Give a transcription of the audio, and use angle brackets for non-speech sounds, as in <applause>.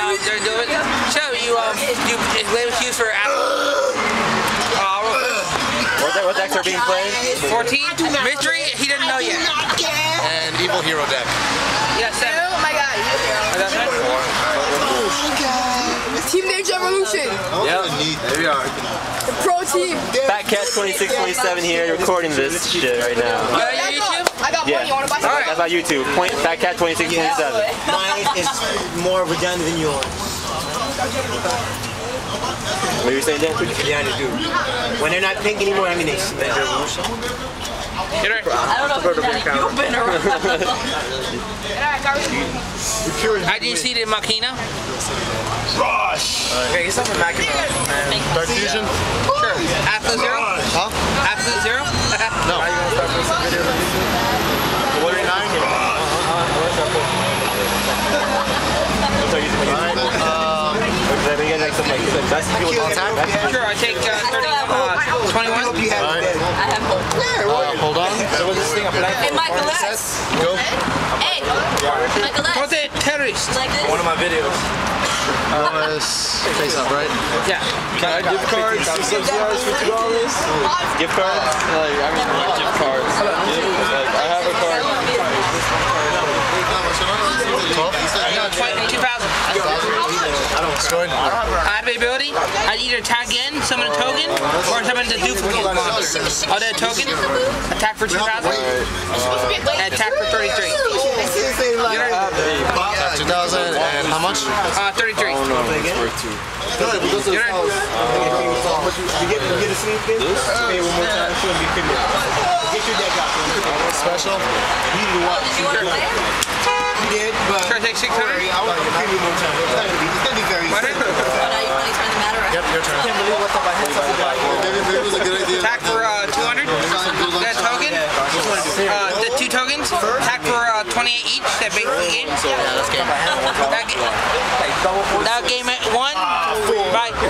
uh, they're doing. So you um you wave cues for Apple. What, what decks are being played? 14 mystery. He doesn't know yet. And Evil Hero deck. Yeah, seven. Oh my god. Is that right? Team Ninja Revolution. Yep. There we are. The pro team. Fat Cat 2627 here, recording this shit right now. Uh, you YouTube? I got Yeah. You wanna buy some? Alright. That's my YouTube. Point Fat Cat 2627. Mine is more vagina than yours. What are you saying, Dan? Vagina do. When they're not pink anymore, I mean they smell. Get right. I don't know if it's that you've been around. <laughs> How do you see the Machina? Hey, get something Mac Dark Fusion? Sure. After zero? Huh? Absolute zero? No. How you gonna start posting videos on YouTube? What are you Sure, I take uh, 30, uh, 21. Alright. I have both. Uh, hold on. Hey, Michael S. Go. Hey, Michael What's S. it? Terrorist. Like this? One of my videos. Uh, face up, right? Yeah. Can I gift cards to subsidize fifty dollars? Gift card? Like, I mean, not gift cards. Like, I have a card. 20, 2,000. Scored. I have the ability. I either attack in, summon a token, or summon the duplicate monster. I'll do a token, attack for 2,000, and attack for 33. Two thousand and how much? Uh, 33. Oh, You're right. You get, you get a sneak peek? Pay one more time, it's gonna be pretty. Get your deck out. Special. You need to watch. Did you want to play? You did, but Sure, take 600. I want to preview one time. It's gonna be, it's gonna be very What? simple. Oh, now you want to turn the matter Yep, your turn. Maybe it was a good idea. Attack for uh, 200. That token. Uh, the two tokens. Attack for uh, 28 each. That basically game. That game. That game at one. Bye.